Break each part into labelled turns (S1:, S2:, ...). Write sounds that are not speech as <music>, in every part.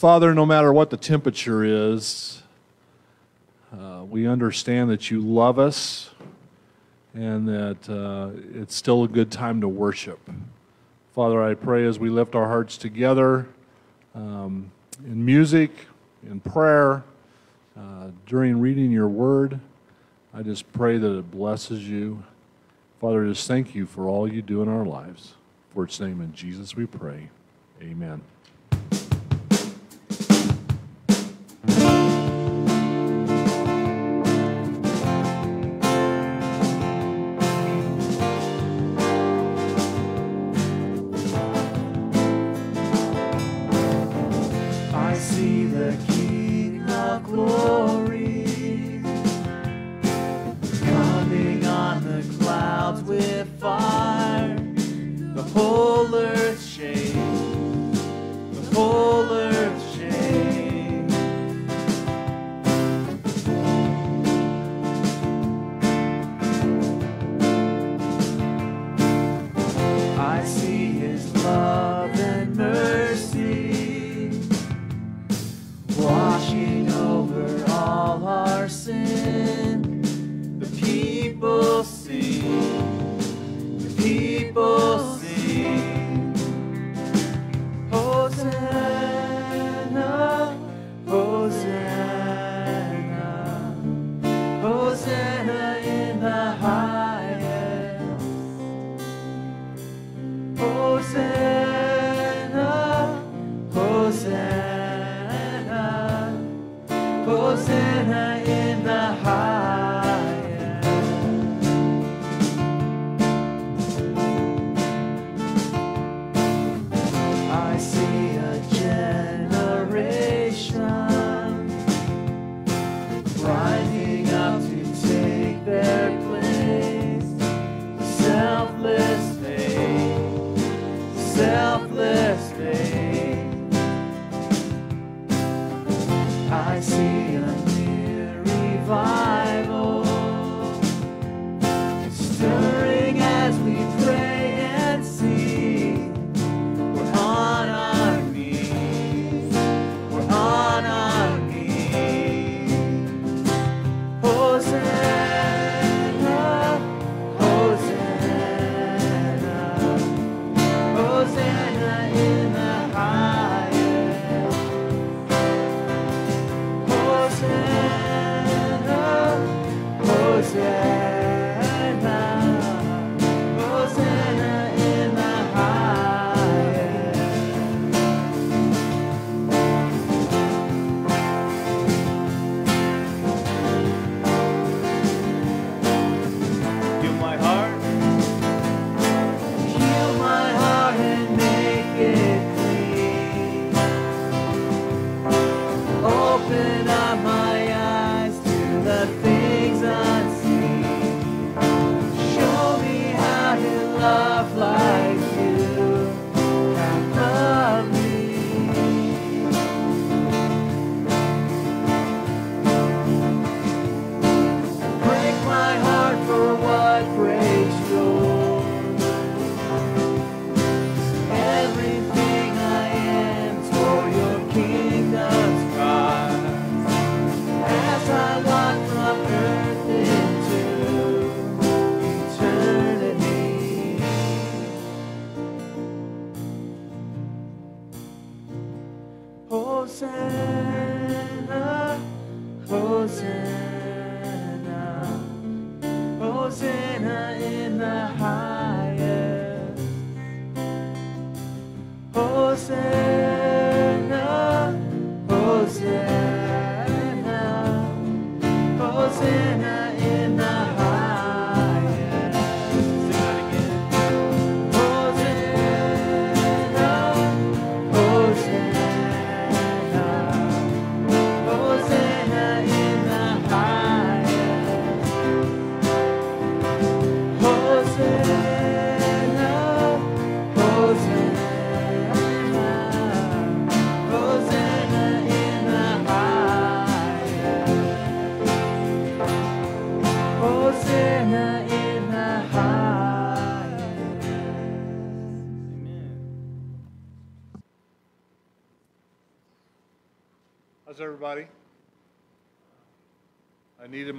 S1: Father, no matter what the temperature is, uh, we understand that you love us and that uh, it's still a good time to worship. Father, I pray as we lift our hearts together um, in music, in prayer, uh, during reading your word, I just pray that it blesses you. Father, just thank you for all you do in our lives. For its name, in Jesus we pray. Amen.
S2: Jesus.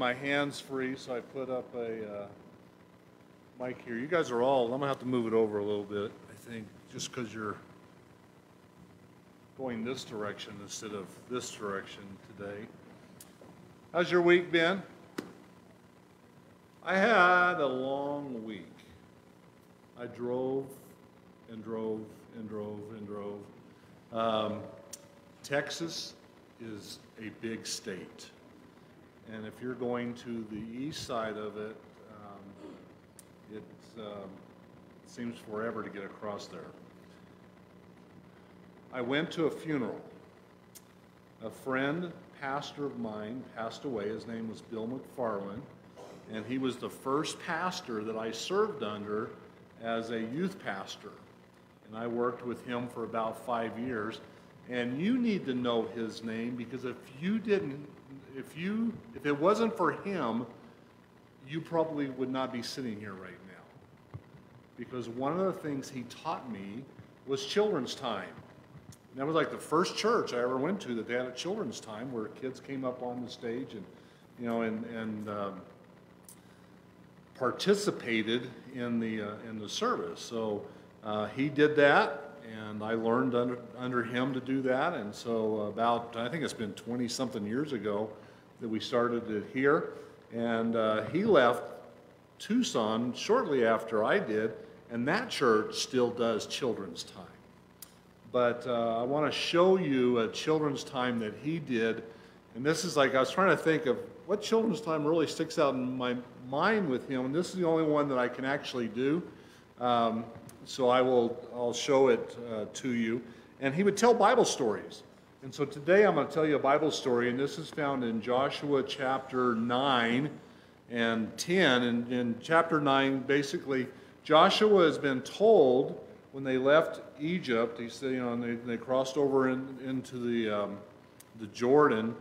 S2: My
S1: hands free, so I put up a uh, mic here. You guys are all, I'm gonna have to move it over a little bit, I think, just because you're going this direction instead of this direction today. How's your week been? I had a long week. I drove and drove and drove and drove. Um, Texas is a big state. And if you're going to the east side of it, um, it um, seems forever to get across there. I went to a funeral. A friend, pastor of mine, passed away. His name was Bill McFarland, and he was the first pastor that I served under as a youth pastor. And I worked with him for about five years. And you need to know his name because if you didn't, if you, if it wasn't for him, you probably would not be sitting here right now. Because one of the things he taught me was children's time. And that was like the first church I ever went to that they had a children's time where kids came up on the stage and, you know, and, and um, participated in the, uh, in the service. So uh, he did that, and I learned under, under him to do that. And so about, I think it's been 20-something years ago that we started it here. And uh, he left Tucson shortly after I did, and that church still does children's time. But uh, I want to show you a children's time that he did. And this is like, I was trying to think of what children's time really sticks out in my mind with him. And this is the only one that I can actually do. Um, so I will, I'll show it uh, to you. And he would tell Bible stories. And so today I'm going to tell you a Bible story, and this is found in Joshua chapter 9 and 10. And in chapter 9, basically, Joshua has been told when they left Egypt, he said, you know, and they, they crossed over in, into the, um, the Jordan,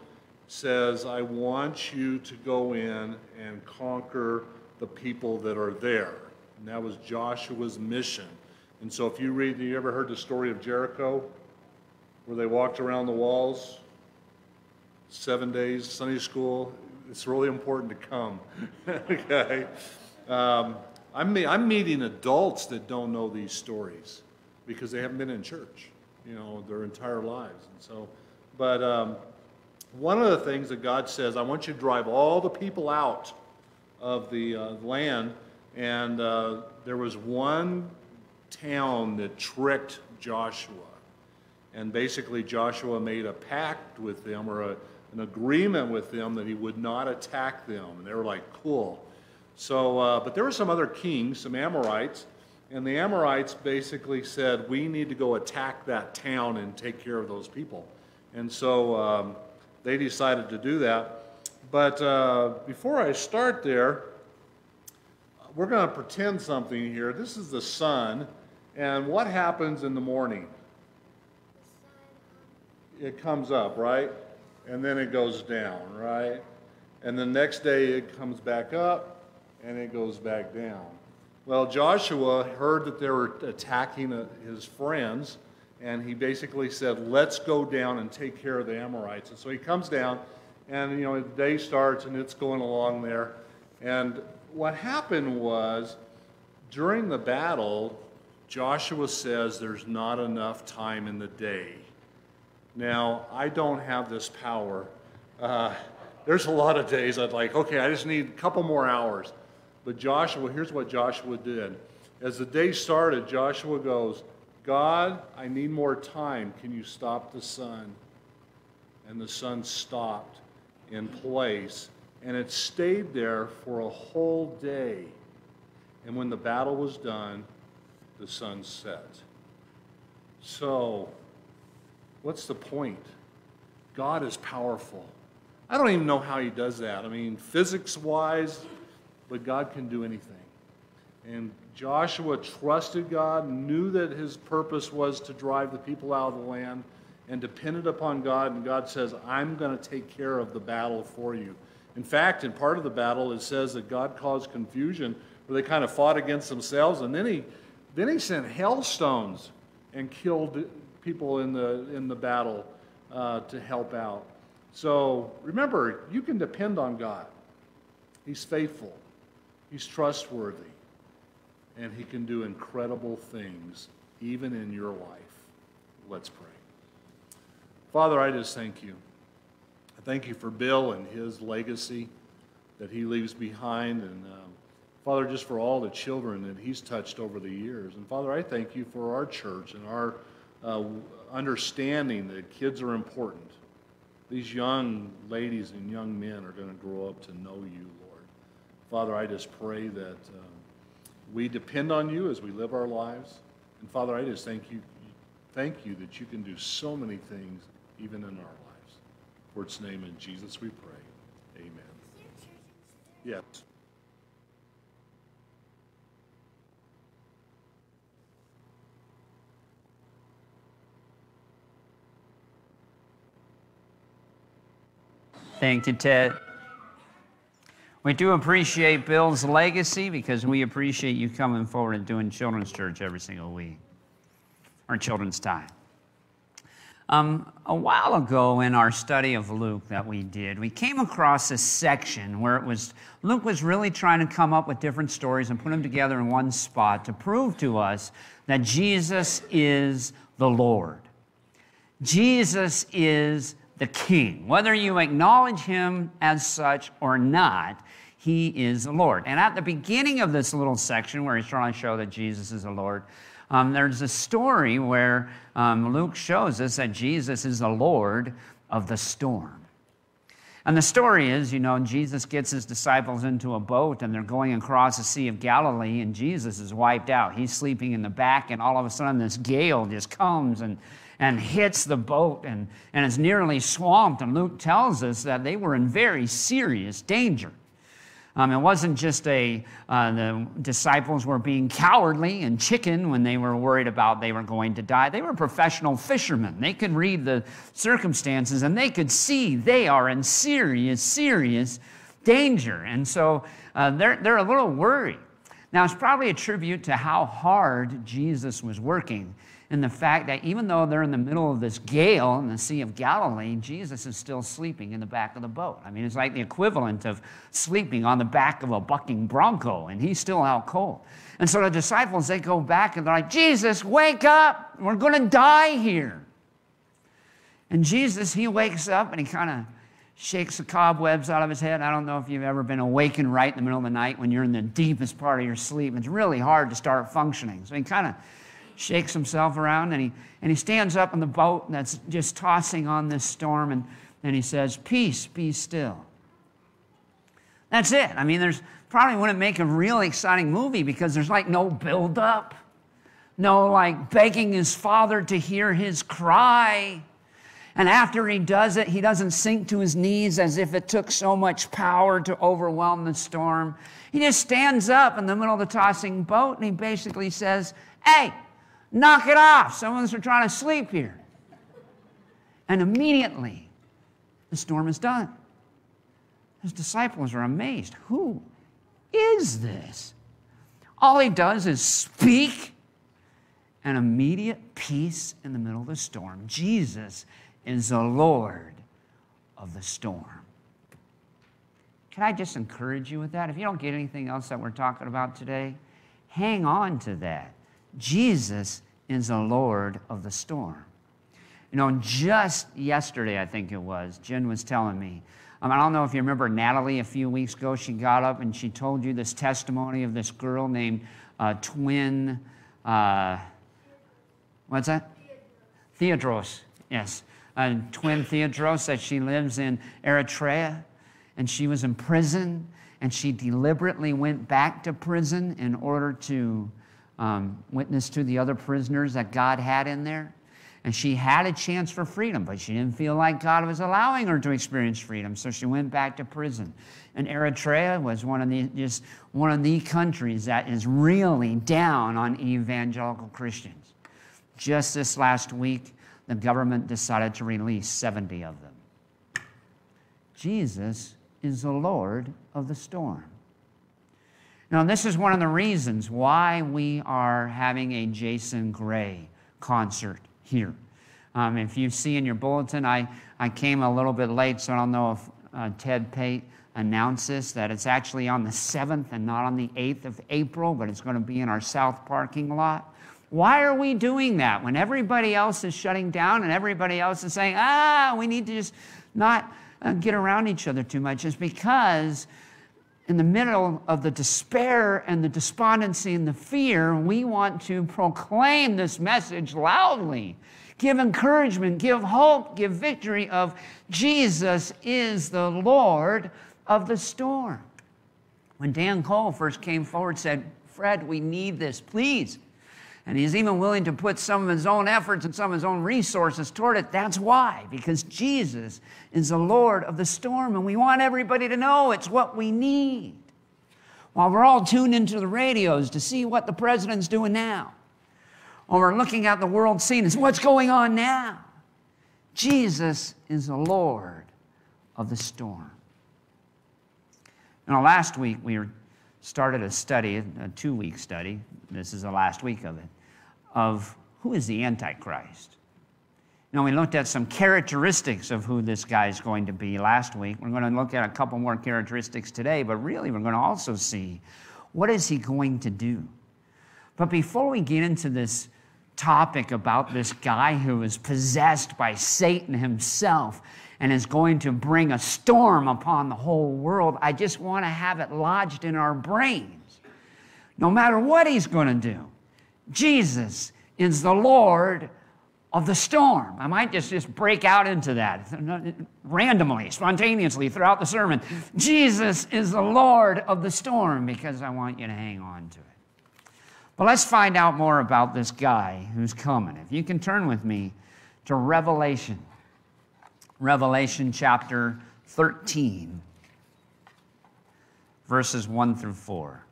S1: says, I want you to go in and conquer the people that are there. And that was Joshua's mission. And so if you read, you ever heard the story of Jericho, where they walked around the walls, seven days, Sunday school? It's really important to come. <laughs> okay? Um, I'm, I'm meeting adults that don't know these stories because they haven't been in church, you know, their entire lives. And so, but um, one of the things that God says, I want you to drive all the people out of the uh, land. And uh, there was one town that tricked Joshua. And basically, Joshua made a pact with them or a, an agreement with them that he would not attack them. And they were like, cool. So, uh, but there were some other kings, some Amorites, and the Amorites basically said, we need to go attack that town and take care of those people. And so um, they decided to do that. But uh, before I start there, we're going to pretend something here. This is the sun, and what happens in the morning? It comes up, right? And then it goes down, right? And the next day it comes back up, and it goes back down. Well, Joshua heard that they were attacking uh, his friends, and he basically said, Let's go down and take care of the Amorites. And so he comes down, and you know, the day starts, and it's going along there. And what happened was, during the battle, Joshua says there's not enough time in the day. Now, I don't have this power. Uh, there's a lot of days I'd like, okay, I just need a couple more hours. But Joshua, here's what Joshua did. As the day started, Joshua goes, God, I need more time. Can you stop the sun? And the sun stopped in place. And it stayed there for a whole day. And when the battle was done, the sun set. So, what's the point? God is powerful. I don't even know how he does that. I mean, physics wise, but God can do anything. And Joshua trusted God, knew that his purpose was to drive the people out of the land, and depended upon God. And God says, I'm going to take care of the battle for you. In fact, in part of the battle, it says that God caused confusion where they kind of fought against themselves, and then he, then he sent hailstones and killed people in the, in the battle uh, to help out. So remember, you can depend on God. He's faithful, He's trustworthy, and He can do incredible things even in your life. Let's pray. Father, I just thank you. I thank you for Bill and his legacy that he leaves behind, and um, Father, just for all the children that he's touched over the years. And Father, I thank you for our church and our uh, understanding that kids are important. These young ladies and young men are going to grow up to know you, Lord. Father, I just pray that um, we depend on you as we live our lives. And Father, I just thank you, thank you that you can do so many things even in our lives. For its name in Jesus we pray. Amen. Yes.
S3: Thank you, Ted. We do appreciate Bill's legacy because we appreciate you coming forward and doing children's church every single week, or children's time. Um, a while ago in our study of Luke that we did, we came across a section where it was Luke was really trying to come up with different stories and put them together in one spot to prove to us that Jesus is the Lord. Jesus is the King. Whether you acknowledge him as such or not, he is the Lord. And at the beginning of this little section where he's trying to show that Jesus is the Lord, um, there's a story where um, Luke shows us that Jesus is the Lord of the storm. And the story is, you know, Jesus gets his disciples into a boat and they're going across the Sea of Galilee, and Jesus is wiped out. He's sleeping in the back, and all of a sudden, this gale just comes and, and hits the boat and, and is nearly swamped. And Luke tells us that they were in very serious danger. Um, it wasn't just a, uh, the disciples were being cowardly and chicken when they were worried about they were going to die. They were professional fishermen. They could read the circumstances and they could see they are in serious, serious danger. And so uh, they're, they're a little worried. Now, it's probably a tribute to how hard Jesus was working and the fact that even though they're in the middle of this gale in the Sea of Galilee, Jesus is still sleeping in the back of the boat. I mean, it's like the equivalent of sleeping on the back of a bucking bronco, and he's still out cold. And so the disciples, they go back and they're like, Jesus, wake up. We're going to die here. And Jesus, he wakes up and he kind of shakes the cobwebs out of his head. I don't know if you've ever been awakened right in the middle of the night when you're in the deepest part of your sleep. It's really hard to start functioning. So he kind of shakes himself around and he, and he stands up in the boat that's just tossing on this storm and, and he says, Peace, be still. That's it. I mean, there's probably wouldn't make a really exciting movie because there's like no build up, no like begging his father to hear his cry. And after he does it, he doesn't sink to his knees as if it took so much power to overwhelm the storm. He just stands up in the middle of the tossing boat and he basically says, Hey, Knock it off. Some of us are trying to sleep here. And immediately, the storm is done. His disciples are amazed. Who is this? All he does is speak, and immediate peace in the middle of the storm. Jesus is the Lord of the storm. Can I just encourage you with that? If you don't get anything else that we're talking about today, hang on to that. Jesus is the Lord of the storm. You know, just yesterday, I think it was, Jen was telling me. Um, I don't know if you remember Natalie a few weeks ago. She got up and she told you this testimony of this girl named uh, Twin, uh, what's that? Theodros, yes. Uh, twin Theodros that she lives in Eritrea. And she was in prison and she deliberately went back to prison in order to um, to the other prisoners that God had in there. And she had a chance for freedom, but she didn't feel like God was allowing her to experience freedom, so she went back to prison. And Eritrea was one of the just one of the countries that is really down on evangelical Christians. Just this last week, the government decided to release 70 of them. Jesus is the Lord of the storm. Now, this is one of the reasons why we are having a Jason Gray concert here. Um, if you see in your bulletin, I, I came a little bit late, so I don't know if uh, Ted Pate announces that it's actually on the 7th and not on the 8th of April, but it's going to be in our south parking lot. Why are we doing that when everybody else is shutting down and everybody else is saying, ah, we need to just not uh, get around each other too much? It's because in the middle of the despair and the despondency and the fear, we want to proclaim this message loudly. Give encouragement, give hope, give victory of Jesus is the Lord of the storm. When Dan Cole first came forward said, Fred, we need this, please. And he's even willing to put some of his own efforts and some of his own resources toward it. That's why, because Jesus is the Lord of the storm, and we want everybody to know it's what we need. While we're all tuned into the radios to see what the president's doing now, or we're looking at the world scene, it's what's going on now. Jesus is the Lord of the storm. Know, last week we started a study, a two week study, this is the last week of it, of who is the Antichrist. Now, we looked at some characteristics of who this guy is going to be last week. We're going to look at a couple more characteristics today, but really we're going to also see what is he going to do. But before we get into this topic about this guy who is possessed by Satan himself and is going to bring a storm upon the whole world. I just want to have it lodged in our brains. No matter what he's going to do, Jesus is the Lord of the storm. I might just, just break out into that randomly, spontaneously throughout the sermon. Jesus is the Lord of the storm because I want you to hang on to it. But let's find out more about this guy who's coming. If you can turn with me to Revelation Revelation chapter 13, verses 1 through 4.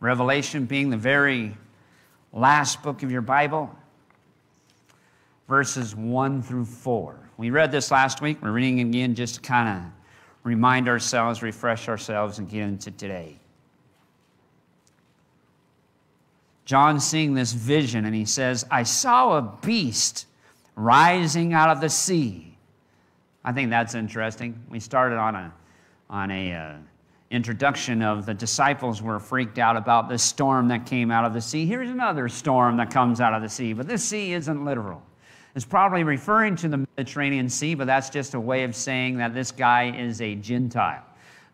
S3: Revelation being the very last book of your Bible, verses 1 through 4. We read this last week. We're reading again just to kind of remind ourselves, refresh ourselves, and get into today. John seeing this vision, and he says, I saw a beast rising out of the sea. I think that's interesting. We started on a, on a uh, introduction of the disciples were freaked out about this storm that came out of the sea. Here's another storm that comes out of the sea, but this sea isn't literal. It's probably referring to the Mediterranean Sea, but that's just a way of saying that this guy is a Gentile.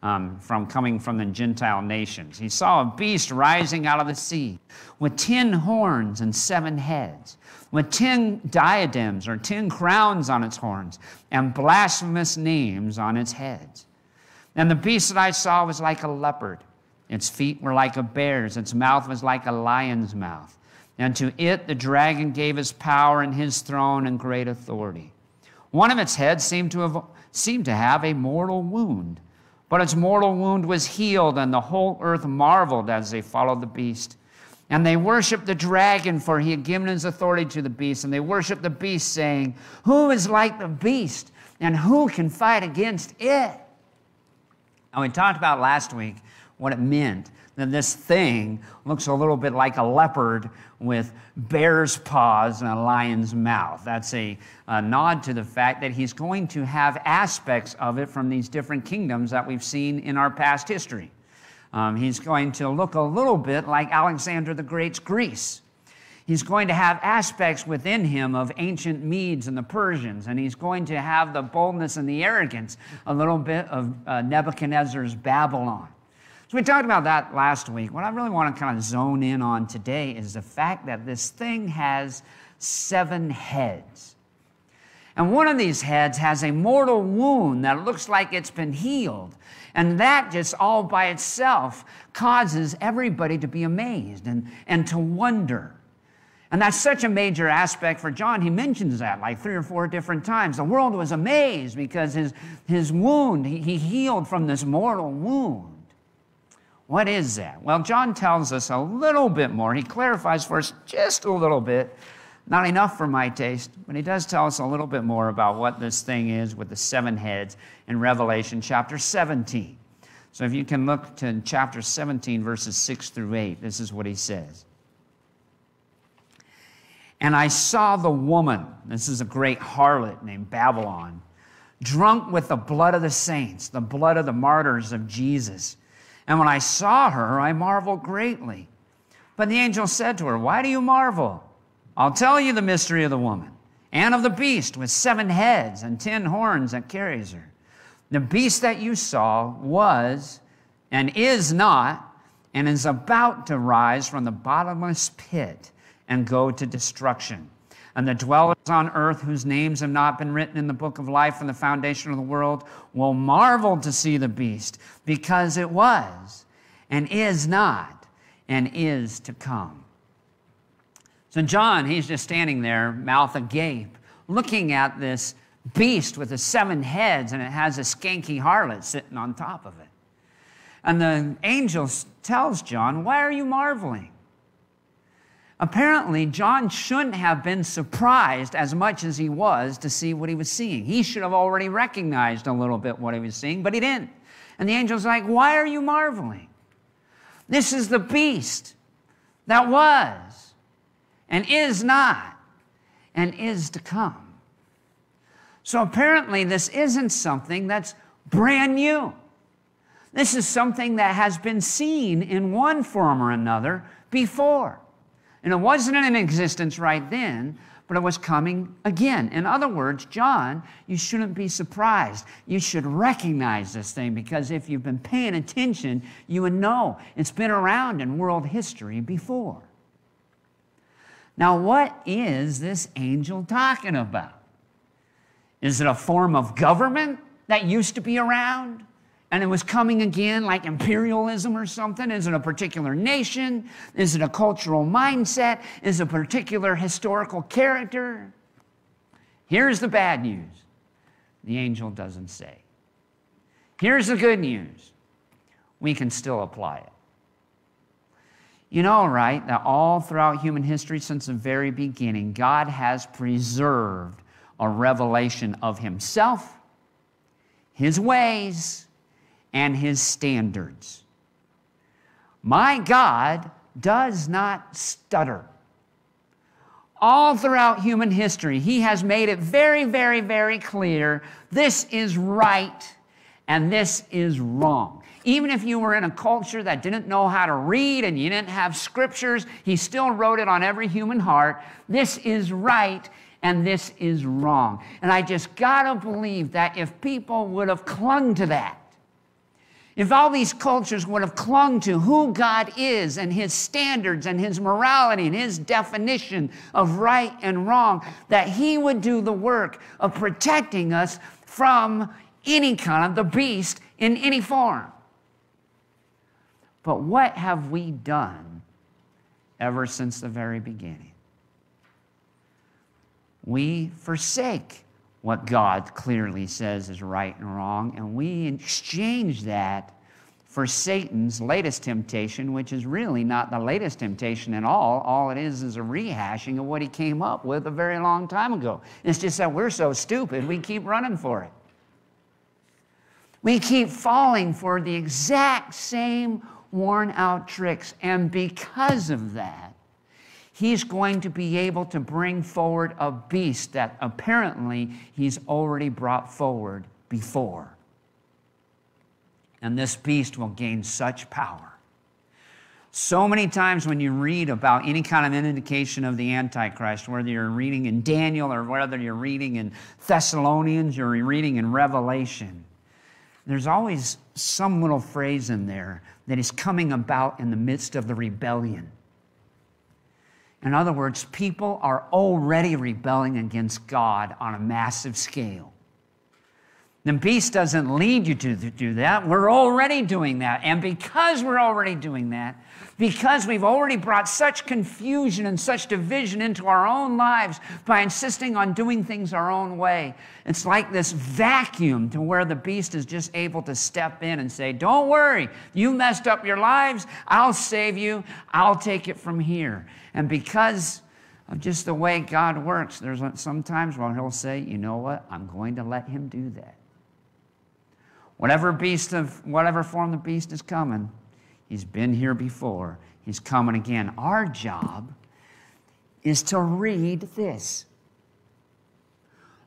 S3: Um, from coming from the Gentile nations. He saw a beast rising out of the sea with ten horns and seven heads with ten diadems or ten crowns on its horns and blasphemous names on its heads. And the beast that I saw was like a leopard. Its feet were like a bear's, its mouth was like a lion's mouth. And to it the dragon gave his power and his throne and great authority. One of its heads seemed to have, seemed to have a mortal wound, but its mortal wound was healed, and the whole earth marveled as they followed the beast. And they worshiped the dragon, for he had given his authority to the beast. And they worshiped the beast, saying, Who is like the beast, and who can fight against it? And we talked about last week what it meant that this thing looks a little bit like a leopard with bear's paws and a lion's mouth. That's a, a, nod to the fact that he's going to have aspects of it from these different kingdoms that we've seen in our past history. Um, he's going to look a little bit like Alexander the Great's Greece. He's going to have aspects within him of ancient Medes and the Persians, and he's going to have the boldness and the arrogance, a little bit of uh, Nebuchadnezzar's Babylon. So we talked about that last week. What I really want to kind of zone in on today is the fact that this thing has seven heads. And one of these heads has a mortal wound that looks like it's been healed. And that just all by itself causes everybody to be amazed and, and to wonder. And that's such a major aspect for John. He mentions that like three or four different times. The world was amazed because his, his wound, he, he healed from this mortal wound. What is that? Well, John tells us a little bit more. He clarifies for us just a little bit. Not enough for my taste, but he does tell us a little bit more about what this thing is with the seven heads in Revelation chapter 17. So if you can look to chapter 17, verses 6 through 8, this is what he says. And I saw the woman, this is a great harlot named Babylon, drunk with the blood of the saints, the blood of the martyrs of Jesus. And when I saw her, I marveled greatly. But the angel said to her, Why do you marvel? I'll tell you the mystery of the woman and of the beast with seven heads and ten horns that carries her. The beast that you saw was and is not and is about to rise from the bottomless pit and go to destruction. And the dwellers on earth whose names have not been written in the book of life from the foundation of the world will marvel to see the beast because it was and is not and is to come. So, John, he's just standing there, mouth agape, looking at this beast with the seven heads, and it has a skanky harlot sitting on top of it. And the angel tells John, Why are you marveling? Apparently, John shouldn't have been surprised as much as he was to see what he was seeing. He should have already recognized a little bit what he was seeing, but he didn't. And the angel's like, Why are you marveling? This is the beast that was and is not and is to come. So apparently, this isn't something that's brand new. This is something that has been seen in one form or another before. And it wasn't in existence right then, but it was coming again. In other words, John, you shouldn't be surprised. You should recognize this thing because if you've been paying attention, you would know it's been around in world history before. Now, what is this angel talking about? Is it a form of government that used to be around? And it was coming again like imperialism or something? Is it a particular nation? Is it a cultural mindset? Is it a particular historical character? Here's the bad news the angel doesn't say. Here's the good news we can still apply it. You know, right, that all throughout human history since the very beginning, God has preserved a revelation of Himself, His ways, and his standards. My God does not stutter. All throughout human history, he has made it very, very, very clear this is right and this is wrong. Even if you were in a culture that didn't know how to read and you didn't have scriptures, he still wrote it on every human heart. This is right and this is wrong. And I just gotta believe that if people would have clung to that, if all these cultures would have clung to who God is and his standards and his morality and his definition of right and wrong, that he would do the work of protecting us from any kind of the beast in any form. But what have we done ever since the very beginning? We forsake what God clearly says is right and wrong, and we exchange that for Satan's latest temptation, which is really not the latest temptation at all. All it is is a rehashing of what he came up with a very long time ago. It's just that we're so stupid, we keep running for it. We keep falling for the exact same worn out tricks, and because of that, he's going to be able to bring forward a beast that apparently he's already brought forward before. And this beast will gain such power. So many times when you read about any kind of indication of the Antichrist, whether you're reading in Daniel or whether you're reading in Thessalonians or you're reading in Revelation, there's always some little phrase in there that is coming about in the midst of the rebellion. In other words, people are already rebelling against God on a massive scale. The beast doesn't lead you to do that. We're already doing that. And because we're already doing that, because we've already brought such confusion and such division into our own lives by insisting on doing things our own way, it's like this vacuum to where the beast is just able to step in and say, Don't worry, you messed up your lives. I'll save you. I'll take it from here. And because of just the way God works, there's sometimes when He'll say, You know what? I'm going to let Him do that. Whatever beast of whatever form the beast is coming, he's been here before. He's coming again. Our job is to read this.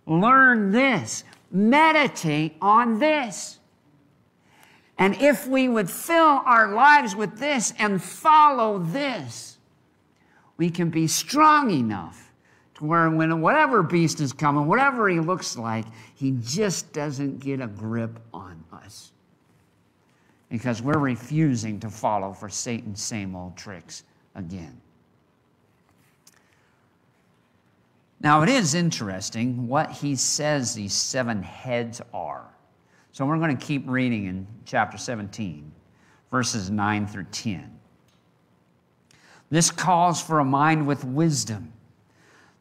S3: Learn this. Meditate on this. And if we would fill our lives with this and follow this, we can be strong enough to where when whatever beast is coming, whatever he looks like, he just doesn't get a grip on us. Because we're refusing to follow for Satan's same old tricks again. Now, it is interesting what he says these seven heads are. So we're going to keep reading in chapter 17, verses 9 through 10. This calls for a mind with wisdom.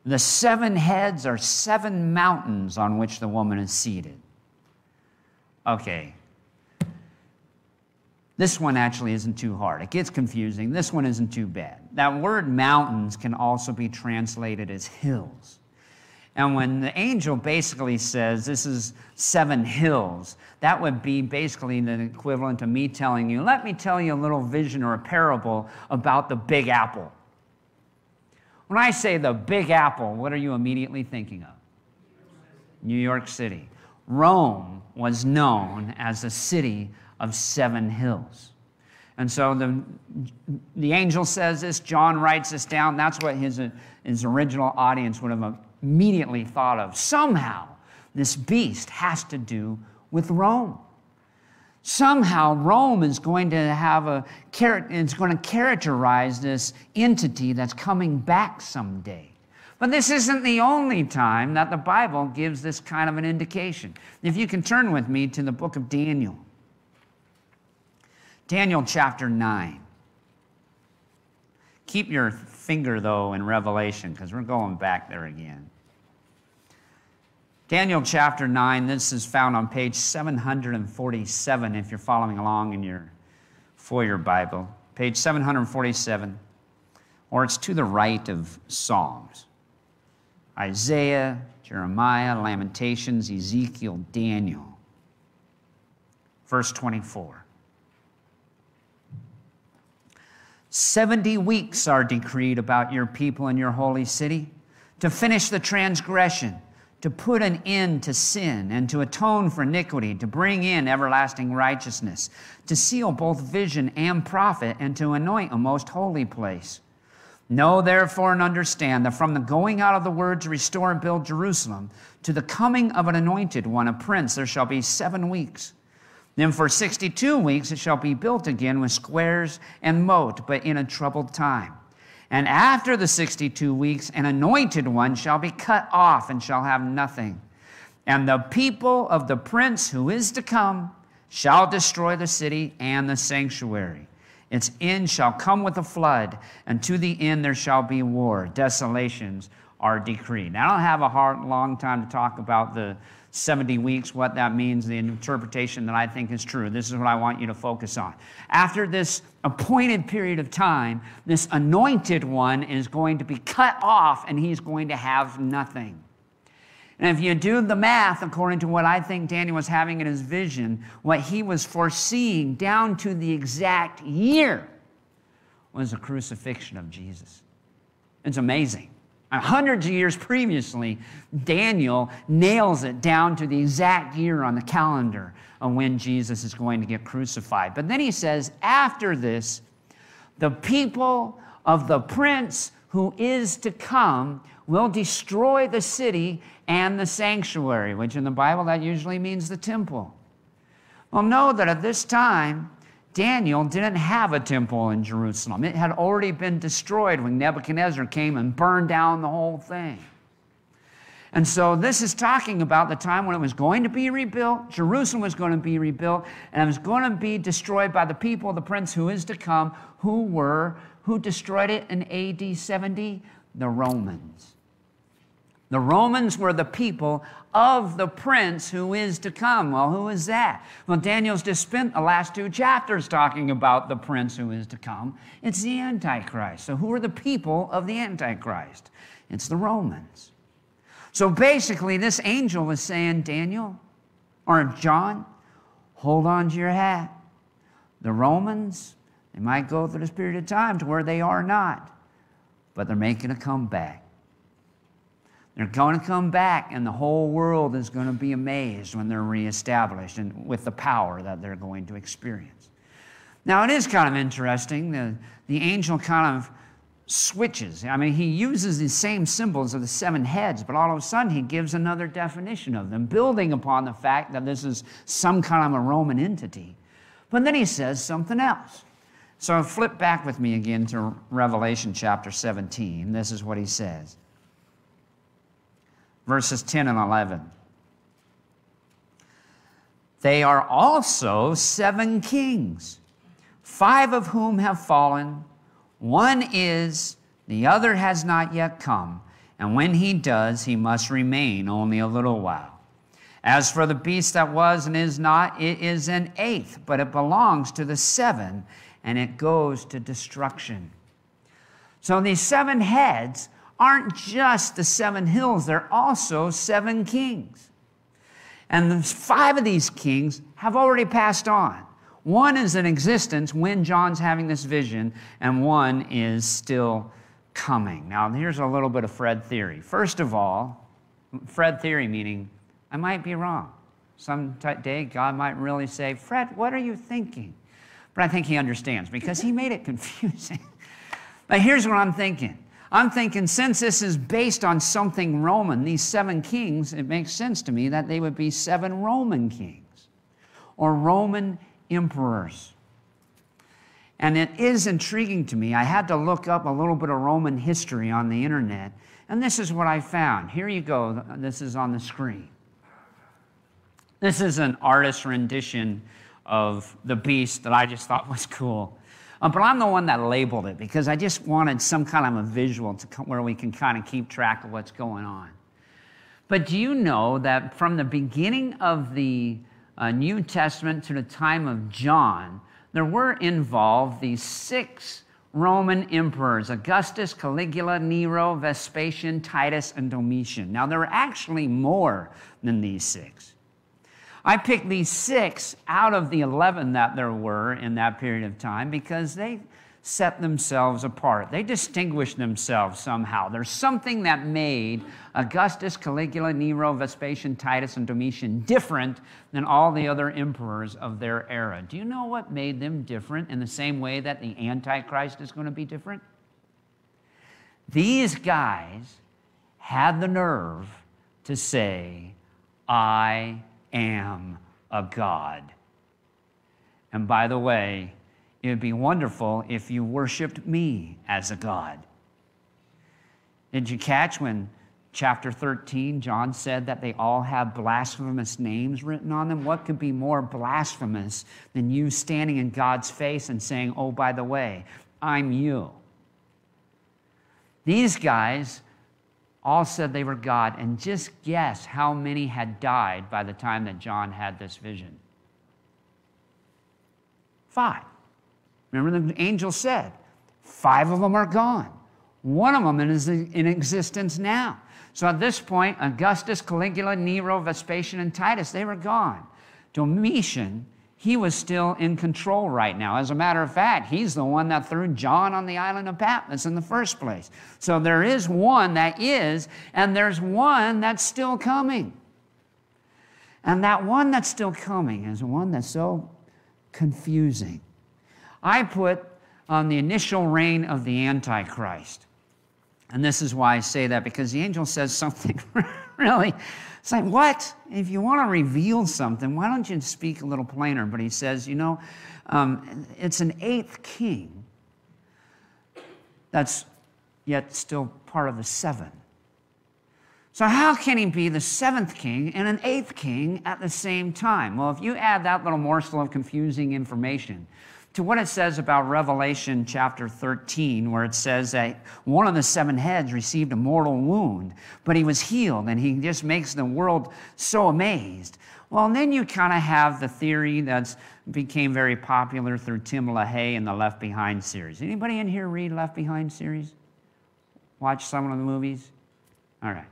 S3: The seven heads are seven mountains on which the woman is seated. Okay. This one actually isn't too hard. It gets confusing. This one isn't too bad. That word mountains can also be translated as hills. And when the angel basically says this is seven hills, that would be basically the equivalent to me telling you, let me tell you a little vision or a parable about the Big Apple. When I say the Big Apple, what are you immediately thinking of? New York City. Rome was known as the city of seven hills. And so the, the angel says this, John writes this down. That's what his, his original audience would have immediately thought of. Somehow, this beast has to do with Rome. Somehow, Rome is going to have a it's going to characterize this entity that's coming back someday. But this isn't the only time that the Bible gives this kind of an indication. If you can turn with me to the book of Daniel, Daniel chapter 9. Keep your finger, though, in Revelation, because we're going back there again. Daniel chapter 9, this is found on page 747 if you're following along in your foyer Bible. Page 747, or it's to the right of Psalms. Isaiah, Jeremiah, Lamentations, Ezekiel, Daniel. Verse 24. 70 weeks are decreed about your people and your holy city to finish the transgression to put an end to sin and to atone for iniquity, to bring in everlasting righteousness, to seal both vision and prophet, and to anoint a most holy place. Know therefore and understand that from the going out of the word to restore and build Jerusalem to the coming of an anointed one, a prince, there shall be seven weeks. Then for 62 weeks it shall be built again with squares and moat, but in a troubled time. And after the 62 weeks, an anointed one shall be cut off and shall have nothing. And the people of the prince who is to come shall destroy the city and the sanctuary. Its end shall come with a flood, and to the end there shall be war. Desolations are decreed. Now, I don't have a hard, long time to talk about the 70 weeks, what that means, the interpretation that I think is true. This is what I want you to focus on. After this appointed period of time, this anointed one is going to be cut off and he's going to have nothing. And if you do the math according to what I think Daniel was having in his vision, what he was foreseeing down to the exact year was the crucifixion of Jesus. It's amazing. Hundreds of years previously, Daniel nails it down to the exact year on the calendar of when Jesus is going to get crucified. But then he says, after this, the people of the prince who is to come will destroy the city and the sanctuary, which in the Bible that usually means the temple. Well, know that at this time, Daniel didn't have a temple in Jerusalem. It had already been destroyed when Nebuchadnezzar came and burned down the whole thing. And so this is talking about the time when it was going to be rebuilt, Jerusalem was going to be rebuilt, and it was going to be destroyed by the people, the prince who is to come, who were, who destroyed it in AD 70? The Romans. The Romans were the people of the prince who is to come. Well, who is that? Well, Daniel's just spent the last two chapters talking about the prince who is to come. It's the Antichrist. So, who are the people of the Antichrist? It's the Romans. So, basically, this angel was saying, Daniel or John, hold on to your hat. The Romans, they might go through this period of time to where they are not. but they're making a comeback. They're going to come back, and the whole world is going to be amazed when they're reestablished and with the power that they're going to experience. Now, it is kind of interesting. The, the angel kind of switches. I mean, he uses the same symbols of the seven heads, but all of a sudden he gives another definition of them, building upon the fact that this is some kind of a Roman entity. But then he says something else. So flip back with me again to Revelation chapter 17. This is what he says verses 10 and 11. They are also seven kings, five of whom have fallen. One is, the other has not yet come. And when he does, he must remain only a little while. As for the beast that was and is not, it is an eighth, but it belongs to the seven, and it goes to destruction. So these seven heads aren't just the seven hills, they're also seven kings. And five of these kings have already passed on. One is in existence when John's having this vision, and one is still coming. Now, here's a little bit of Fred theory. First of all, Fred theory meaning I might be wrong. Some day God might really say, Fred, what are you thinking? But I think he understands because he made it <laughs> confusing. but here's what I'm thinking I'm thinking, since this is based on something Roman, these seven kings, it makes sense to me that they would be seven Roman kings or Roman emperors. And it is intriguing to me. I had to look up a little bit of Roman history on the internet, and this is what I found. Here you go. This is on the screen. This is an artist's rendition of the beast that I just thought was cool. Uh, but I'm the one that labeled it because I just wanted some kind of a visual to come, where we can kind of keep track of what's going on. But do you know that from the beginning of the uh, New Testament to the time of John, there were involved these six Roman emperors Augustus, Caligula, Nero, Vespasian, Titus, and Domitian. Now, there were actually more than these six. I picked these six out of the 11 that there were in that period of time because they set themselves apart. They distinguished themselves somehow. There's something that made Augustus, Caligula, Nero, Vespasian, Titus, and Domitian different than all the other emperors of their era. Do you know what made them different in the same way that the Antichrist is going to be different? These guys had the nerve to say, I am a God. And by the way, it would be wonderful if you worshiped me as a God. Did you catch when chapter 13, John said that they all have blasphemous names written on them? What could be more blasphemous than you standing in God's face and saying, Oh, by the way, I'm you? These guys all said they were God, and just guess how many had died by the time that John had this vision. Five. Remember, the angel said, five of them are gone. One of them is in existence now. So at this point, Augustus, Caligula, Nero, Vespasian, and Titus, they were gone. Domitian he was still in control right now. As a matter of fact, he's the one that threw John on the island of Patmos in the first place. So there is one that is, and there's one that's still coming. And that one that's still coming is one that's so confusing. I put on the initial reign of the Antichrist. And this is why I say that, because the angel says something <laughs> really it's like, what? If you want to reveal something, why don't you speak a little plainer? But he says, you know, um, it's an eighth king that's yet still part of the seven. So, how can he be the seventh king and an eighth king at the same time? Well, if you add that little morsel of confusing information, to what it says about Revelation chapter 13, where it says that one of the seven heads received a mortal wound, but he was healed, and he just makes the world so amazed. Well, and then you kind of have the theory that's became very popular through Tim LaHaye and the Left Behind series. Anybody in here read Left Behind series? Watch some of the movies? All right.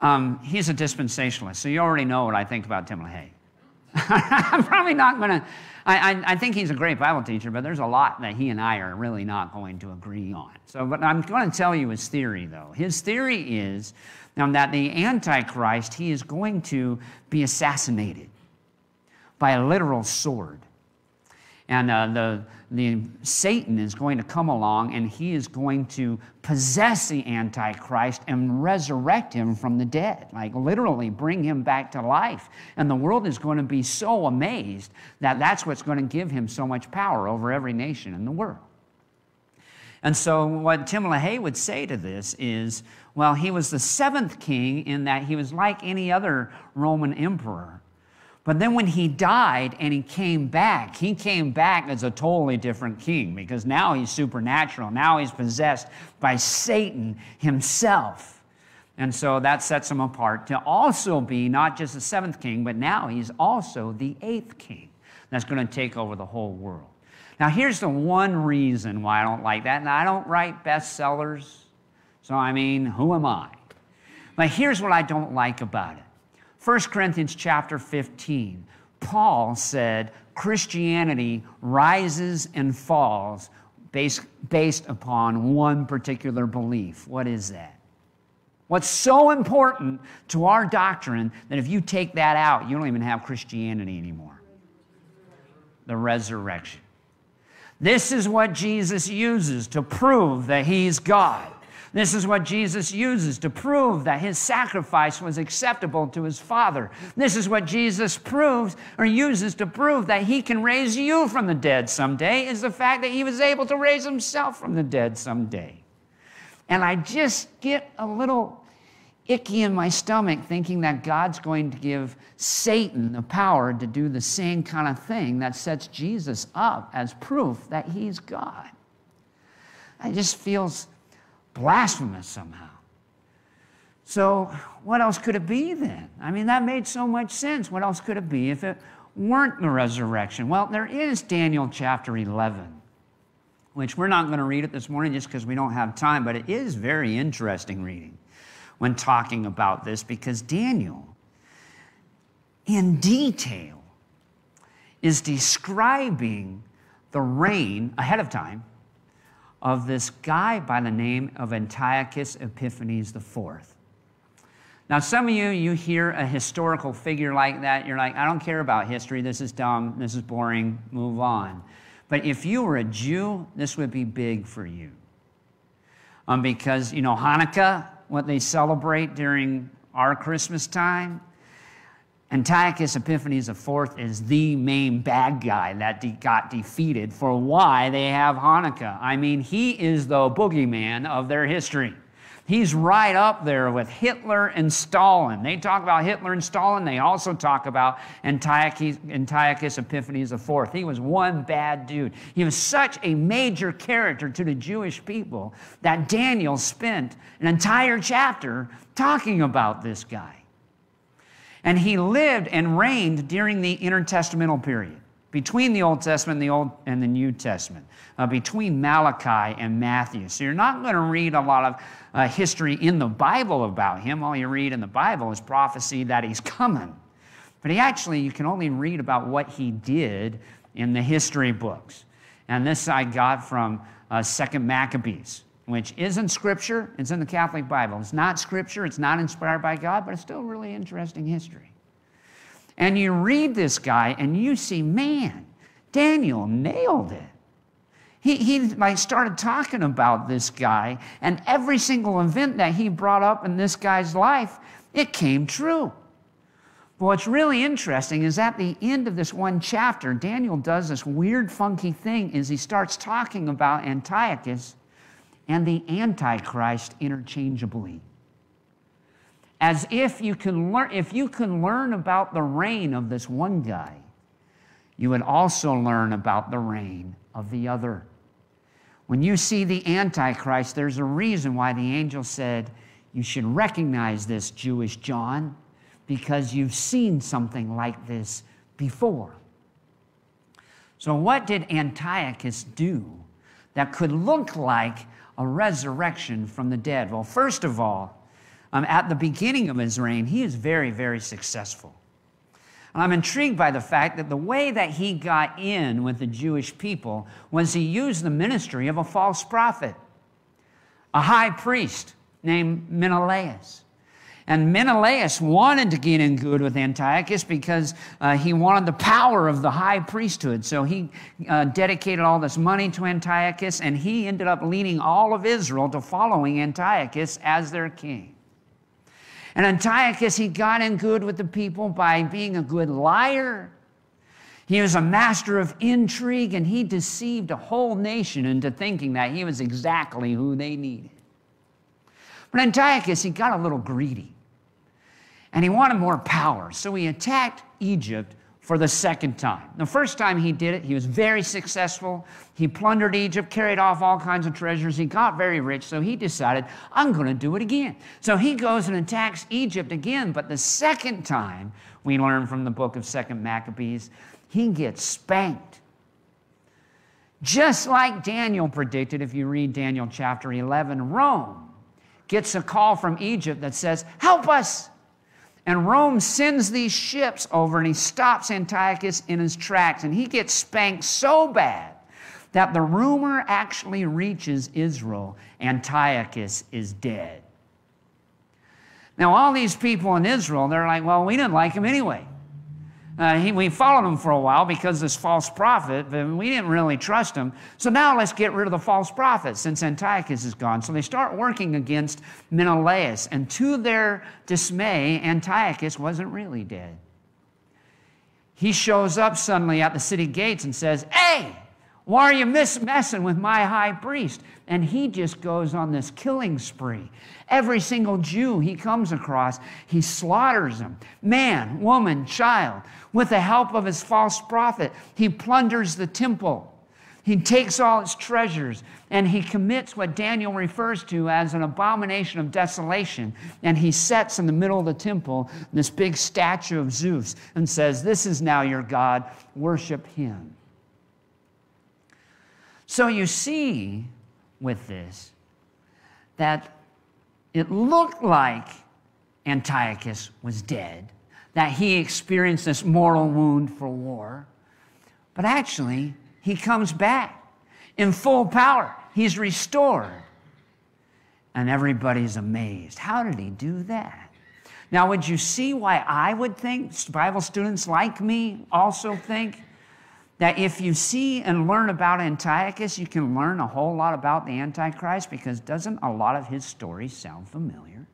S3: Um, he's a dispensationalist, so you already know what I think about Tim LaHaye. I'm <laughs> probably not going to. I, I, think he's a great Bible teacher, but there's a lot that he and I are really not going to agree on. So, but I'm going to tell you his theory, though. His theory is um, that the Antichrist, he is going to be assassinated by a literal sword. And uh, the, the Satan is going to come along and he is going to possess the Antichrist and resurrect him from the dead, like literally bring him back to life. And the world is going to be so amazed that that's what's going to give him so much power over every nation in the world. And so, what Tim LaHaye would say to this is well, he was the seventh king in that he was like any other Roman emperor. But then when he died and he came back, he came back as a totally different king because now he's supernatural. Now he's possessed by Satan himself. And so that sets him apart to also be not just the seventh king, but now he's also the eighth king that's going to take over the whole world. Now, here's the one reason why I don't like that. And I don't write bestsellers, so I mean, who am I? But here's what I don't like about it 1 Corinthians chapter 15, Paul said Christianity rises and falls based, based upon one particular belief. What is that? What's so important to our doctrine that if you take that out, you don't even have Christianity anymore? The resurrection. This is what Jesus uses to prove that he's God. This is what Jesus uses to prove that his sacrifice was acceptable to his Father. This is what Jesus proves or uses to prove that he can raise you from the dead someday, is the fact that he was able to raise himself from the dead someday. And I just get a little icky in my stomach thinking that God's going to give Satan the power to do the same kind of thing that sets Jesus up as proof that he's God. It just feels blasphemous somehow. So, what else could it be then? I mean, that made so much sense. What else could it be if it weren't the resurrection? Well, there is Daniel chapter 11, which we're not going to read it this morning just because we don't have time, but it is very interesting reading when talking about this because Daniel, in detail, is describing the reign ahead of time of this guy by the name of Antiochus Epiphanes IV. Now, some of you, you hear a historical figure like that, you're like, I don't care about history, this is dumb, this is boring, move on. But if you were a Jew, this would be big for you. Um, because, you know, Hanukkah, what they celebrate during our Christmas time, Antiochus Epiphanes IV is the main bad guy that de- got defeated for why they have Hanukkah. I mean, he is the boogeyman of their history. He's right up there with Hitler and Stalin. They talk about Hitler and Stalin. They also talk about Antiochus, Antiochus Epiphanes IV. He was one bad dude. He was such a major character to the Jewish people that Daniel spent an entire chapter talking about this guy. And he lived and reigned during the intertestamental period, between the Old Testament and the, Old, and the New Testament, uh, between Malachi and Matthew. So you're not going to read a lot of uh, history in the Bible about him. All you read in the Bible is prophecy that he's coming. But he actually, you can only read about what he did in the history books. And this I got from uh, Second Maccabees which isn't scripture, it's in the Catholic Bible. It's not scripture, it's not inspired by God, but it's still really interesting history. And you read this guy and you see, man, Daniel nailed it. He, he like started talking about this guy, and every single event that he brought up in this guy's life, it came true. But what's really interesting is at the end of this one chapter, Daniel does this weird, funky thing is he starts talking about Antiochus and the Antichrist interchangeably. As if you can learn, if you can learn about the reign of this one guy, you would also learn about the reign of the other. When you see the Antichrist, there's a reason why the angel said, You should recognize this, Jewish John, because you've seen something like this before. So, what did Antiochus do that could look like a resurrection from the dead? Well, first of all, um, at the beginning of his reign, he is very, very successful. And I'm intrigued by the fact that the way that he got in with the Jewish people was he used the ministry of a false prophet, a high priest named Menelaus. And Menelaus wanted to get in good with Antiochus because uh, he wanted the power of the high priesthood. So he uh, dedicated all this money to Antiochus, and he ended up leading all of Israel to following Antiochus as their king. And Antiochus, he got in good with the people by being a good liar. He was a master of intrigue, and he deceived a whole nation into thinking that he was exactly who they needed. But Antiochus, he got a little greedy and he wanted more power. So he attacked Egypt for the second time. The first time he did it, he was very successful. He plundered Egypt, carried off all kinds of treasures. He got very rich. So he decided, I'm going to do it again. So he goes and attacks Egypt again. But the second time, we learn from the book of Second Maccabees, he gets spanked. Just like Daniel predicted, if you read Daniel chapter 11, Rome gets a call from Egypt that says, Help us! And Rome sends these ships over and he stops Antiochus in his tracks and he gets spanked so bad that the rumor actually reaches Israel Antiochus is dead. Now, all these people in Israel, they're like, well, we didn't like him anyway. Uh, he, we followed him for a while because this false prophet, but we didn't really trust him. So now let's get rid of the false prophet since Antiochus is gone. So they start working against Menelaus. And to their dismay, Antiochus wasn't really dead. He shows up suddenly at the city gates and says, Hey, why are you messing with my high priest? And he just goes on this killing spree. Every single Jew he comes across, he slaughters them man, woman, child. With the help of his false prophet, he plunders the temple. He takes all its treasures and he commits what Daniel refers to as an abomination of desolation. And he sets in the middle of the temple this big statue of Zeus and says, This is now your God, worship him. So you see with this that it looked like Antiochus was dead, that he experienced this mortal wound for war, but actually, he comes back in full power. He's restored. And everybody's amazed. How did he do that? Now, would you see why I would think, Bible students like me also think, that if you see and learn about Antiochus, you can learn a whole lot about the Antichrist because doesn't a lot of his stories sound familiar?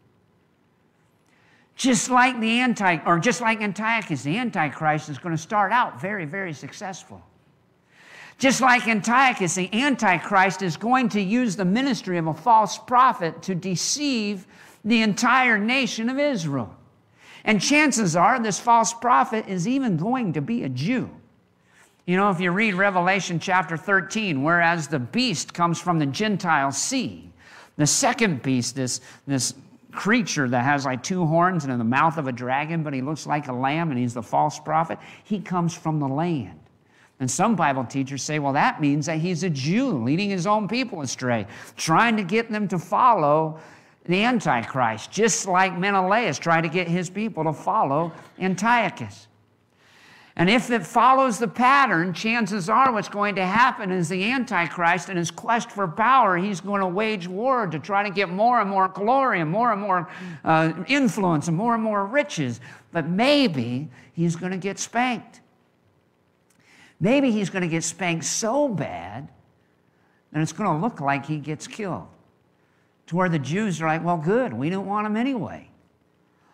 S3: Just like the anti, or just like Antiochus, the Antichrist is going to start out very, very successful. Just like Antiochus, the Antichrist is going to use the ministry of a false prophet to deceive the entire nation of Israel. And chances are this false prophet is even going to be a Jew. You know, if you read Revelation chapter 13, whereas the beast comes from the Gentile sea, the second beast, this, this creature that has like two horns and in the mouth of a dragon, but he looks like a lamb and he's the false prophet, he comes from the land. And some Bible teachers say, well, that means that he's a Jew leading his own people astray, trying to get them to follow the Antichrist, just like Menelaus tried to get his people to follow Antiochus. And if it follows the pattern, chances are what's going to happen is the Antichrist, in his quest for power, he's going to wage war to try to get more and more glory and more and more uh, influence and more and more riches. But maybe he's going to get spanked. Maybe he's going to get spanked so bad that it's going to look like he gets killed. To where the Jews are like, well, good, we don't want him anyway.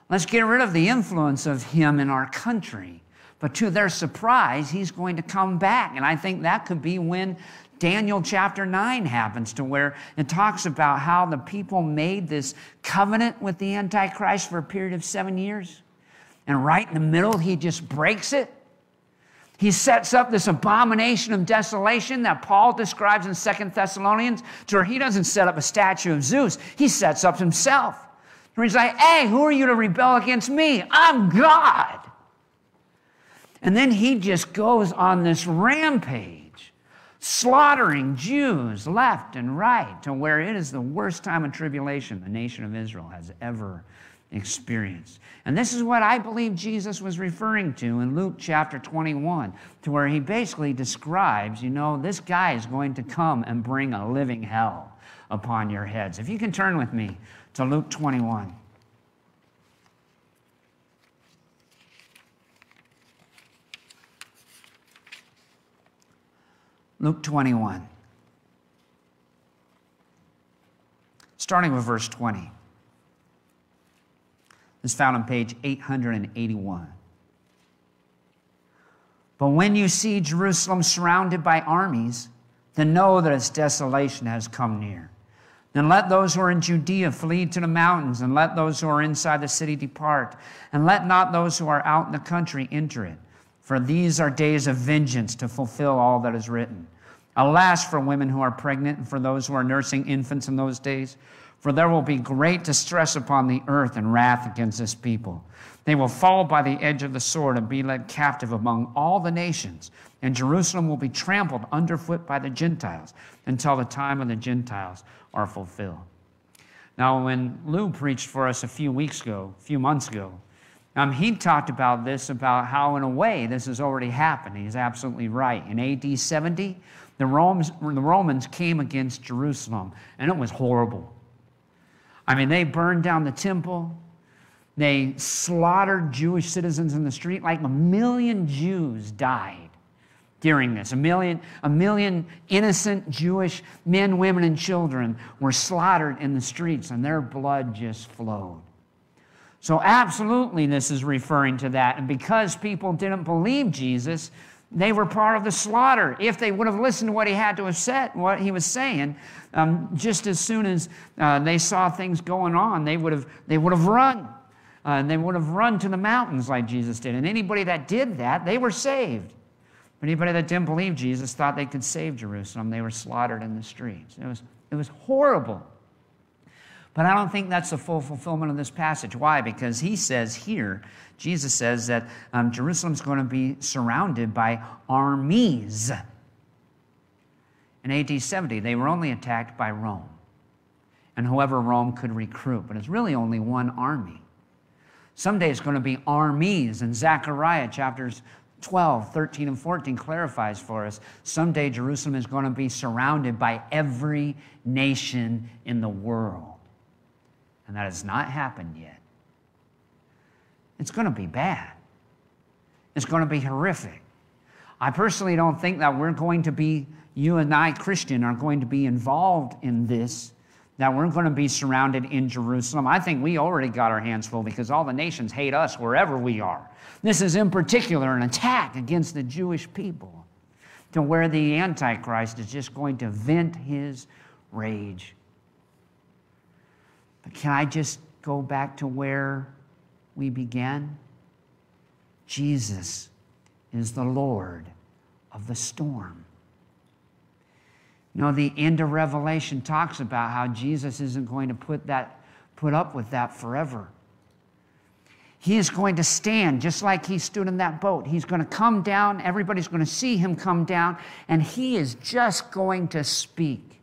S3: Let's get rid of the influence of him in our country. But to their surprise, he's going to come back. And I think that could be when Daniel chapter 9 happens, to where it talks about how the people made this covenant with the Antichrist for a period of seven years. And right in the middle, he just breaks it. He sets up this abomination of desolation that Paul describes in Second Thessalonians, to where he doesn't set up a statue of Zeus, he sets up himself. Where he's like, hey, who are you to rebel against me? I'm God. And then he just goes on this rampage, slaughtering Jews left and right to where it is the worst time of tribulation the nation of Israel has ever experienced. And this is what I believe Jesus was referring to in Luke chapter 21, to where he basically describes, you know, this guy is going to come and bring a living hell upon your heads. If you can turn with me to Luke 21. Luke 21. Starting with verse 20. It's found on page 881. But when you see Jerusalem surrounded by armies, then know that its desolation has come near. Then let those who are in Judea flee to the mountains, and let those who are inside the city depart, and let not those who are out in the country enter it. For these are days of vengeance to fulfill all that is written. Alas for women who are pregnant and for those who are nursing infants in those days, for there will be great distress upon the earth and wrath against this people. They will fall by the edge of the sword and be led captive among all the nations, and Jerusalem will be trampled underfoot by the Gentiles until the time of the Gentiles are fulfilled. Now, when Lou preached for us a few weeks ago, a few months ago, um, he talked about this, about how, in a way, this has already happened. He's absolutely right. In AD 70, the Romans, the Romans came against Jerusalem, and it was horrible. I mean, they burned down the temple. They slaughtered Jewish citizens in the street. Like a million Jews died during this. A million, a million innocent Jewish men, women, and children were slaughtered in the streets, and their blood just flowed. So, absolutely, this is referring to that. And because people didn't believe Jesus, they were part of the slaughter. If they would have listened to what he had to have said, what he was saying, um, just as soon as uh, they saw things going on, they would have, they would have run. Uh, and they would have run to the mountains like Jesus did. And anybody that did that, they were saved. But anybody that didn't believe Jesus thought they could save Jerusalem. They were slaughtered in the streets. It was, it was horrible. But I don't think that's the full fulfillment of this passage. Why? Because he says here, Jesus says that um, Jerusalem's going to be surrounded by armies. In AD 70, they were only attacked by Rome and whoever Rome could recruit, but it's really only one army. Someday it's going to be armies, and Zechariah chapters 12, 13, and 14 clarifies for us someday Jerusalem is going to be surrounded by every nation in the world. And that has not happened yet. It's going to be bad. It's going to be horrific. I personally don't think that we're going to be, you and I, Christian, are going to be involved in this, that we're going to be surrounded in Jerusalem. I think we already got our hands full because all the nations hate us wherever we are. This is, in particular, an attack against the Jewish people to where the Antichrist is just going to vent his rage but can I just go back to where we began? Jesus is the Lord of the storm. You know, the end of Revelation talks about how Jesus isn't going to put that put up with that forever. He is going to stand just like he stood in that boat. He's going to come down, everybody's going to see him come down, and he is just going to speak.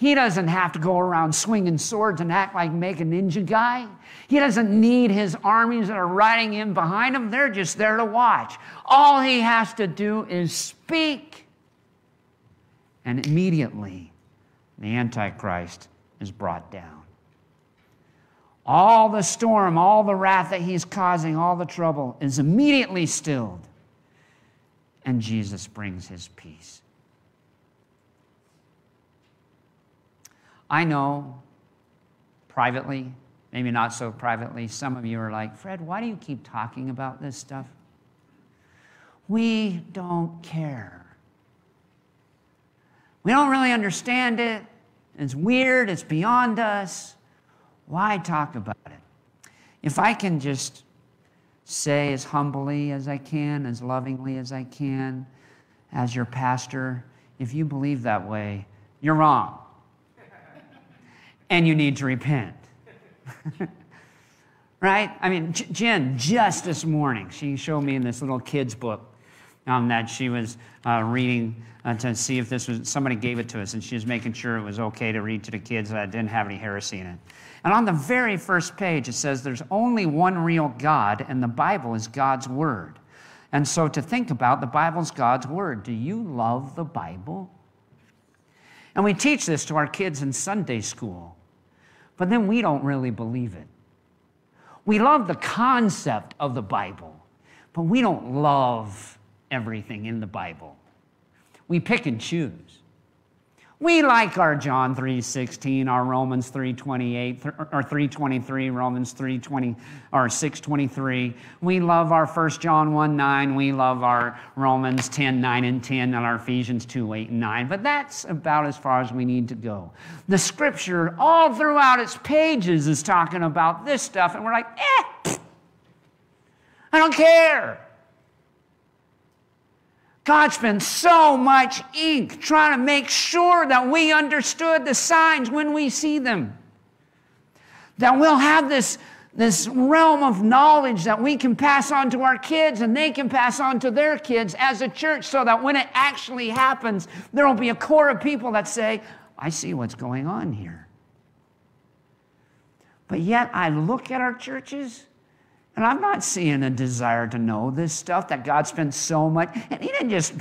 S3: He doesn't have to go around swinging swords and act like make a ninja guy. He doesn't need his armies that are riding in behind him. They're just there to watch. All he has to do is speak. And immediately, the Antichrist is brought down. All the storm, all the wrath that he's causing, all the trouble is immediately stilled. And Jesus brings his peace. I know privately, maybe not so privately, some of you are like, Fred, why do you keep talking about this stuff? We don't care. We don't really understand it. It's weird. It's beyond us. Why talk about it? If I can just say as humbly as I can, as lovingly as I can, as your pastor, if you believe that way, you're wrong and you need to repent. <laughs> right? I mean, Jen, just this morning, she showed me in this little kid's book. um, that she was uh, reading uh, to see if this was, somebody gave it to us, and she was making sure it was okay to read to the kids that didn't have any heresy in it. And on the very first page, it says there's only one real God, and the Bible is God's Word. And so to think about, the Bible's God's Word. Do you love the Bible? And we teach this to our kids in Sunday school, but then we don't really believe it. We love the concept of the Bible, but we don't love everything in the Bible. We pick and choose. We like our John 3:16, our Romans 3:28 or 3:23, Romans 3:20 or 6:23. We love our 1 John 1:9, we love our Romans 10:9 and 10 and our Ephesians 2:8 and 9, but that's about as far as we need to go. The scripture all throughout its pages is talking about this stuff and we're like, "Eh, I don't care." God spent so much ink trying to make sure that we understood the signs when we see them. That we'll have this, this realm of knowledge that we can pass on to our kids and they can pass on to their kids as a church so that when it actually happens, there will be a core of people that say, I see what's going on here. But yet, I look at our churches and I'm not seeing a desire to know this stuff that God spent so much. And He didn't just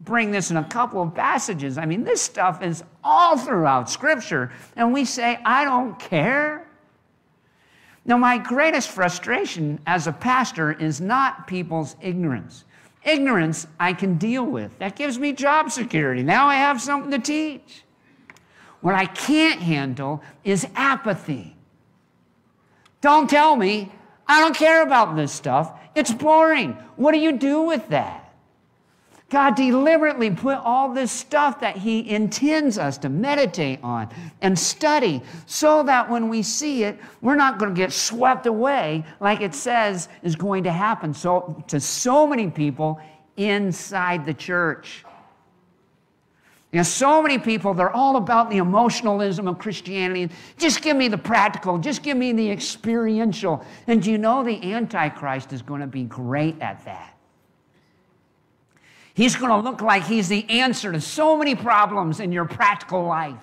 S3: bring this in a couple of passages. I mean, this stuff is all throughout Scripture. And we say, I don't care. Now, my greatest frustration as a pastor is not people's ignorance. Ignorance I can deal with. That gives me job security. Now I have something to teach. What I can't handle is apathy. Don't tell me I don't care about this stuff. It's boring. What do you do with that? God deliberately put all this stuff that He intends us to meditate on and study so that when we see it, we're not going to get swept away like it says is going to happen so, to so many people inside the church. You know, so many people, they're all about the emotionalism of Christianity. Just give me the practical, just give me the experiential. And you know the Antichrist is going to be great at that? He's going to look like he's the answer to so many problems in your practical life.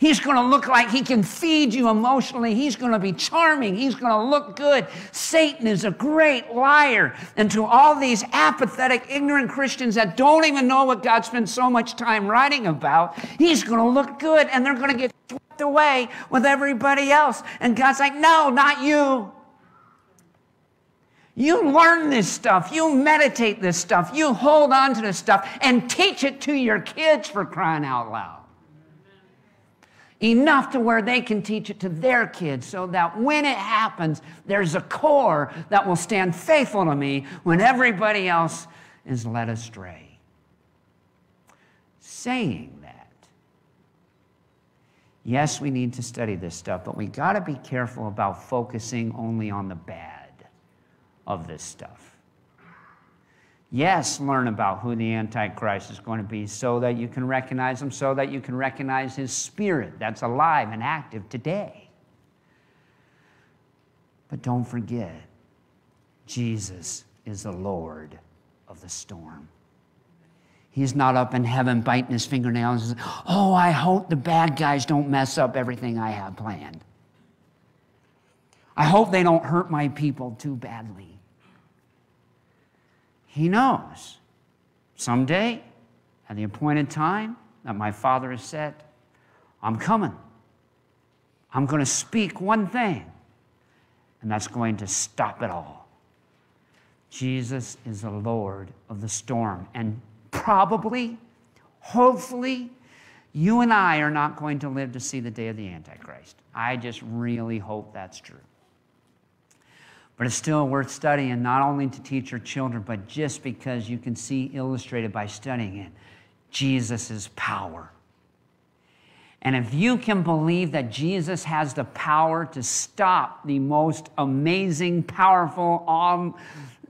S3: He's going to look like he can feed you emotionally. He's going to be charming. He's going to look good. Satan is a great liar. And to all these apathetic, ignorant Christians that don't even know what God spent so much time writing about, he's going to look good and they're going to get swept away with everybody else. And God's like, no, not you. You learn this stuff. You meditate this stuff. You hold on to this stuff and teach it to your kids for crying out loud enough to where they can teach it to their kids so that when it happens, there's a core that will stand faithful to me when everybody else is led astray. Saying that, yes, we need to study this stuff, but we got to be careful about focusing only on the bad of this stuff. Yes, learn about who the Antichrist is going to be so that you can recognize him, so that you can recognize his spirit that's alive and active today. But don't forget, Jesus is the Lord of the storm. He's not up in heaven biting his fingernails and saying, Oh, I hope the bad guys don't mess up everything I have planned. I hope they don't hurt my people too badly. He knows someday, at the appointed time that my Father has set, I'm coming. I'm going to speak one thing, and that's going to stop it all. Jesus is the Lord of the storm. And probably, hopefully, you and I are not going to live to see the day of the Antichrist. I just really hope that's true. But it's still worth studying, not only to teach your children, but just because you can see illustrated by studying it Jesus' power. And if you can believe that Jesus has the power to stop the most amazing, powerful, awe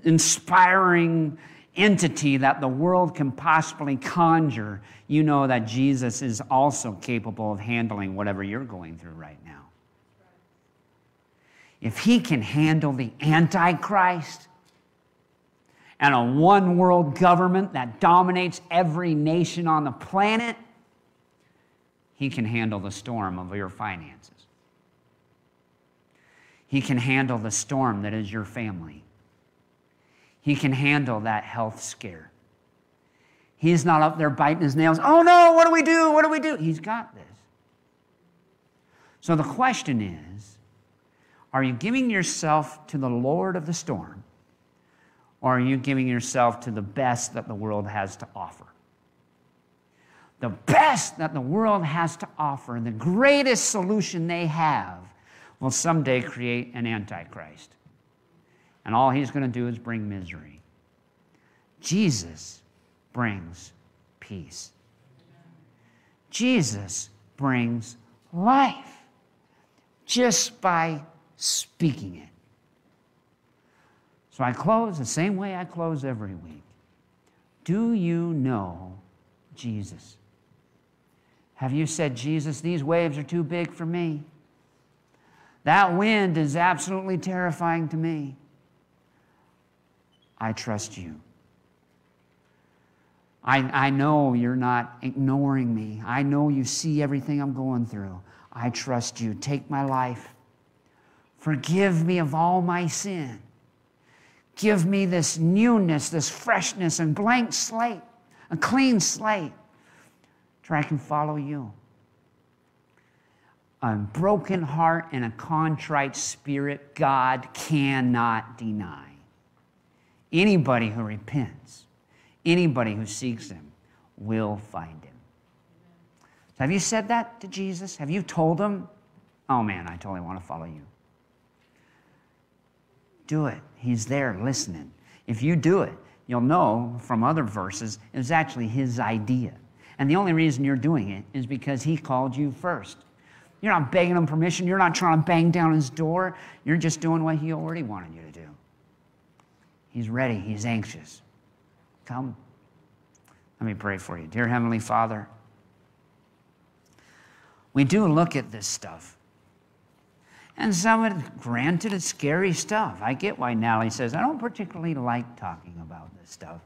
S3: inspiring entity that the world can possibly conjure, you know that Jesus is also capable of handling whatever you're going through right now if he can handle the Antichrist and a one world government that dominates every nation on the planet, He can handle the storm of your finances. He can handle the storm that is your family. He can handle that health scare. He's not up there biting his nails. Oh no, what do we do? What do we do? He's got this. So the question is are you giving yourself to the Lord of the storm, or are you giving yourself to the best that the world has to offer? The best that the world has to offer, and the greatest solution they have, will someday create an antichrist. And all he's going to do is bring misery. Jesus brings peace. Jesus brings life just by speaking it. So I close the same way I close every week. Do you know Jesus? Have you said, Jesus, these waves are too big for me? That wind is absolutely terrifying to me. I trust you. I, I know you're not ignoring me. I know you see everything I'm going through. I trust you. Take my life. Forgive me of all my sin. Give me this newness, this freshness, and blank slate, a clean slate, so I can follow you. A broken heart and a contrite spirit, God cannot deny. Anybody who repents, anybody who seeks Him, will find Him. So have you said that to Jesus? Have you told Him, oh man, I totally want to follow you? Do it. He's there listening. If you do it, you'll know from other verses it was actually His idea. And the only reason you're doing it is because He called you first. You're not begging Him permission, you're not trying to bang down His door, you're just doing what He already wanted you to do. He's ready, He's anxious. Come. Let me pray for you. Dear Heavenly Father, we do look at this stuff. And some of it, granted, it's scary stuff. I get why Natalie says, I don't particularly like talking about this stuff.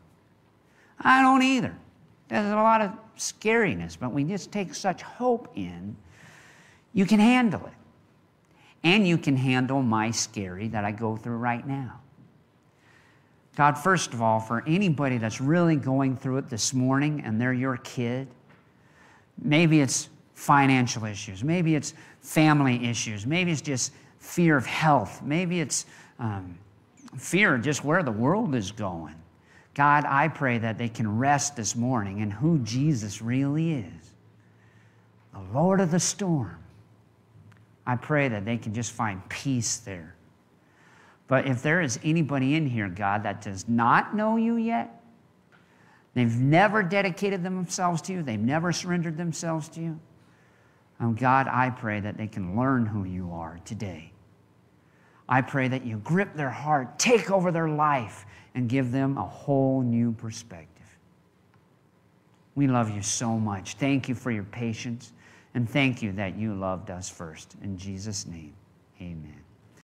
S3: I don't either. There's a lot of scariness, but we just take such hope in, you can handle it. And you can handle my scary that I go through right now. God, first of all, for anybody that's really going through it this morning and they're your kid, maybe it's financial issues, maybe it's family issues, maybe it's just fear of health, maybe it's um, fear of just where the world is going. God, I pray that they can rest this morning in who Jesus really is the Lord of the storm. I pray that they can just find peace there. But if there is anybody in here, God, that does not know you yet, they've never dedicated themselves to you, they've never surrendered themselves to you, God, I pray that they can learn who you are today. I pray that you grip their heart, take over their life, and give them a whole new perspective. We love you so much. Thank you for your patience, and thank you that you loved us first. In Jesus' name, amen.